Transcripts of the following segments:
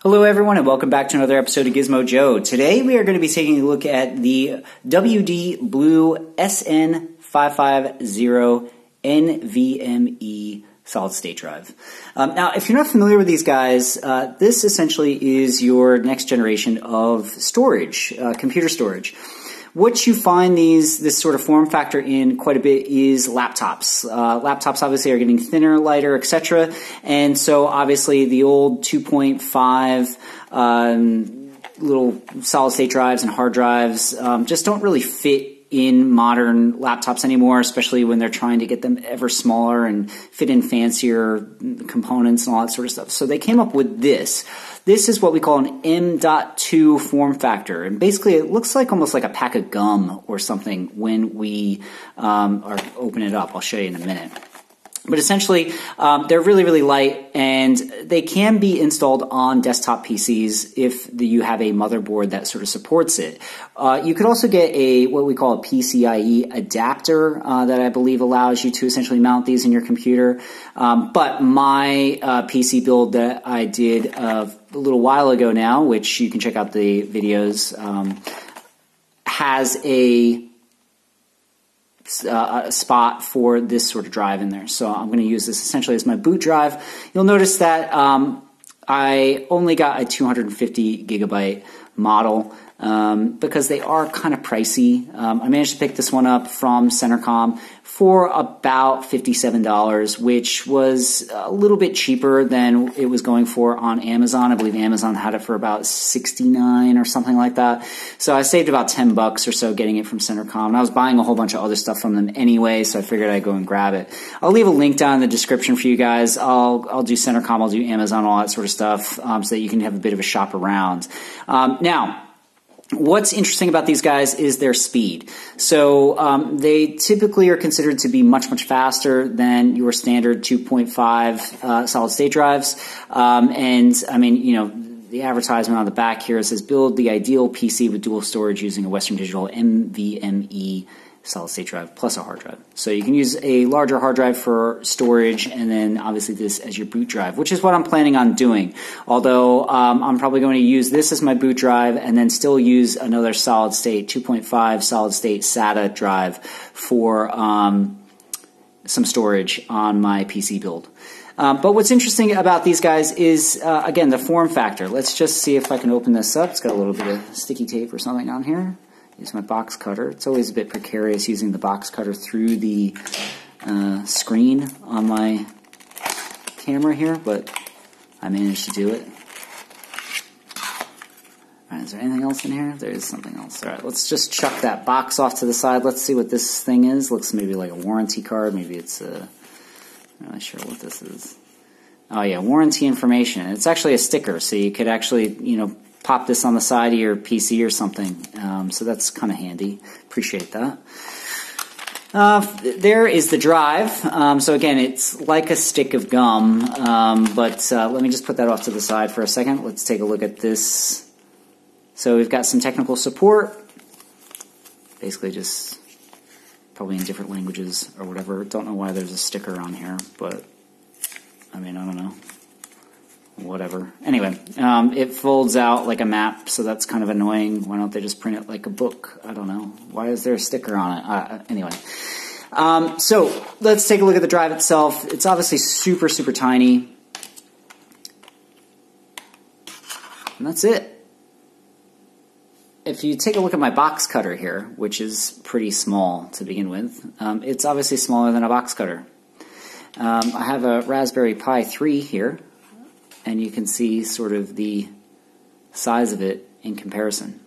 Hello, everyone, and welcome back to another episode of Gizmo Joe. Today, we are going to be taking a look at the WD Blue SN550 NVMe solid state drive. Um, now, if you're not familiar with these guys, uh, this essentially is your next generation of storage, uh, computer storage. What you find these this sort of form factor in quite a bit is laptops. Uh, laptops obviously are getting thinner, lighter, etc. And so obviously the old 2.5 um, little solid state drives and hard drives um, just don't really fit in modern laptops anymore, especially when they're trying to get them ever smaller and fit in fancier components and all that sort of stuff. So they came up with this. This is what we call an M.2 form factor. And basically, it looks like almost like a pack of gum or something when we um, are, open it up. I'll show you in a minute. But essentially, um, they're really, really light, and they can be installed on desktop PCs if you have a motherboard that sort of supports it. Uh, you could also get a what we call a PCIe adapter uh, that I believe allows you to essentially mount these in your computer. Um, but my uh, PC build that I did uh, a little while ago now, which you can check out the videos, um, has a uh, a spot for this sort of drive in there. So I'm going to use this essentially as my boot drive. You'll notice that um, I only got a 250 gigabyte model um, because they are kind of pricey. Um, I managed to pick this one up from Centre Com for about $57, which was a little bit cheaper than it was going for on Amazon. I believe Amazon had it for about 69 or something like that. So I saved about 10 bucks or so getting it from Centre Com. And I was buying a whole bunch of other stuff from them anyway, so I figured I'd go and grab it. I'll leave a link down in the description for you guys. I'll, I'll do Centre Com, I'll do Amazon, all that sort of stuff, um, so that you can have a bit of a shop around. Um, now, What's interesting about these guys is their speed. So um, they typically are considered to be much much faster than your standard 2.5 uh, solid state drives. Um, and I mean, you know, the advertisement on the back here says build the ideal PC with dual storage using a Western Digital NVMe solid state drive plus a hard drive. So you can use a larger hard drive for storage and then obviously this as your boot drive, which is what I'm planning on doing. Although um, I'm probably going to use this as my boot drive and then still use another solid state 2.5 solid state SATA drive for um, some storage on my PC build. Um, but what's interesting about these guys is, uh, again, the form factor. Let's just see if I can open this up. It's got a little bit of sticky tape or something on here use my box cutter. It's always a bit precarious using the box cutter through the uh, screen on my camera here, but I managed to do it. Is there anything else in here? There is something else. Alright, let's just chuck that box off to the side. Let's see what this thing is. Looks maybe like a warranty card. Maybe it's a... I'm not really sure what this is. Oh yeah, warranty information. It's actually a sticker, so you could actually, you know, pop this on the side of your PC or something. Um, so that's kind of handy. Appreciate that. Uh, there is the drive. Um, so again, it's like a stick of gum, um, but uh, let me just put that off to the side for a second. Let's take a look at this. So we've got some technical support, basically just probably in different languages or whatever. Don't know why there's a sticker on here, but I mean, I don't know whatever. Anyway, um, it folds out like a map, so that's kind of annoying. Why don't they just print it like a book? I don't know. Why is there a sticker on it? Uh, uh, anyway. Um, so let's take a look at the drive itself. It's obviously super, super tiny. And that's it. If you take a look at my box cutter here, which is pretty small to begin with, um, it's obviously smaller than a box cutter. Um, I have a Raspberry Pi 3 here, and you can see sort of the size of it in comparison.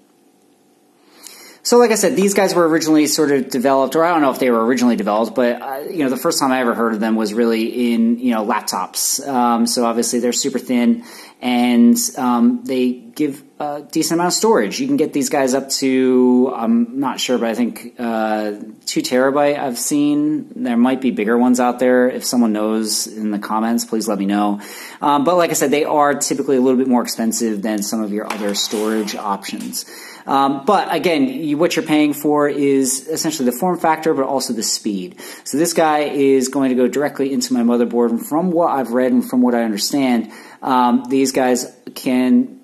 So, like I said, these guys were originally sort of developed, or I don't know if they were originally developed, but uh, you know, the first time I ever heard of them was really in you know laptops. Um, so obviously they're super thin, and um, they give a decent amount of storage. You can get these guys up to I'm not sure, but I think uh, two terabyte. I've seen there might be bigger ones out there. If someone knows in the comments, please let me know. Um, but like I said, they are typically a little bit more expensive than some of your other storage options. Um, but again, you, what you're paying for is essentially the form factor, but also the speed. So this guy is going to go directly into my motherboard. And from what I've read and from what I understand, um, these guys can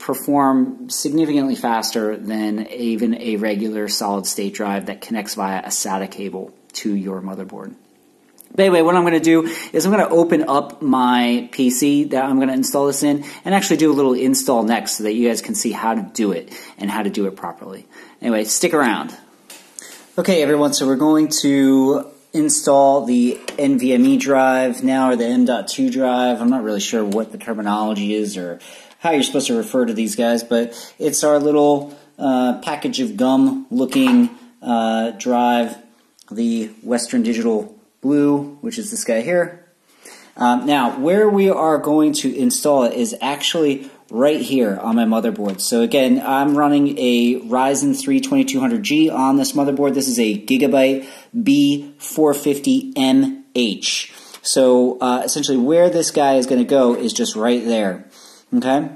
significantly faster than even a regular solid state drive that connects via a SATA cable to your motherboard. But anyway, what I'm going to do is I'm going to open up my PC that I'm going to install this in and actually do a little install next so that you guys can see how to do it and how to do it properly. Anyway, stick around. Okay, everyone, so we're going to install the NVMe drive now or the M.2 drive. I'm not really sure what the terminology is or how you're supposed to refer to these guys, but it's our little uh, package of gum looking uh, drive, the Western Digital Blue, which is this guy here. Um, now, where we are going to install it is actually right here on my motherboard. So again, I'm running a Ryzen 3 2200G on this motherboard. This is a Gigabyte B450MH. So uh, essentially where this guy is going to go is just right there. Okay?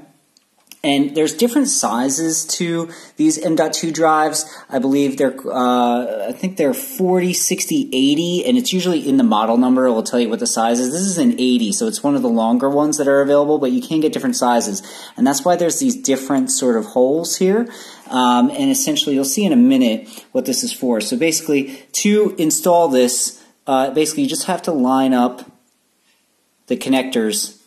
And there's different sizes to these M.2 drives. I believe they're, uh, I think they're 40, 60, 80, and it's usually in the model number. It will tell you what the size is. This is an 80, so it's one of the longer ones that are available, but you can get different sizes. And that's why there's these different sort of holes here. Um, and essentially, you'll see in a minute what this is for. So basically, to install this, uh, basically you just have to line up the connectors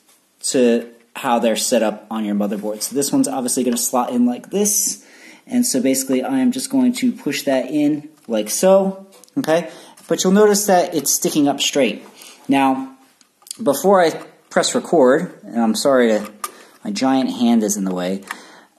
to how they're set up on your motherboard. So this one's obviously going to slot in like this. And so basically I am just going to push that in like so. Okay. But you'll notice that it's sticking up straight. Now, before I press record, and I'm sorry to, my giant hand is in the way,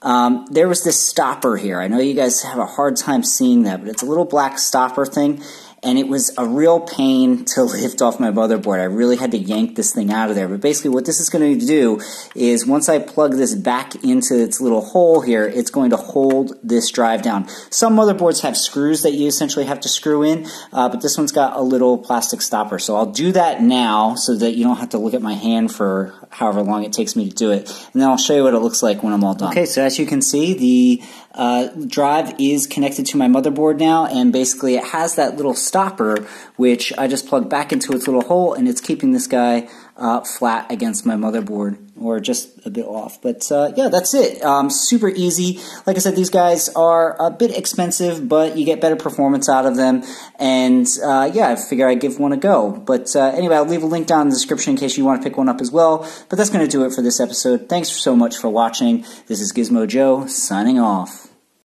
um, there was this stopper here. I know you guys have a hard time seeing that, but it's a little black stopper thing and it was a real pain to lift off my motherboard. I really had to yank this thing out of there. But basically what this is going to do is once I plug this back into its little hole here, it's going to hold this drive down. Some motherboards have screws that you essentially have to screw in, uh, but this one's got a little plastic stopper. So I'll do that now so that you don't have to look at my hand for however long it takes me to do it. And then I'll show you what it looks like when I'm all done. Okay, so as you can see, the uh, drive is connected to my motherboard now, and basically it has that little stopper, which I just plug back into its little hole, and it's keeping this guy uh, flat against my motherboard or just a bit off. But uh, yeah, that's it. Um, super easy. Like I said, these guys are a bit expensive, but you get better performance out of them. And uh, yeah, I figure I'd give one a go. But uh, anyway, I'll leave a link down in the description in case you want to pick one up as well. But that's going to do it for this episode. Thanks so much for watching. This is Gizmo Joe signing off.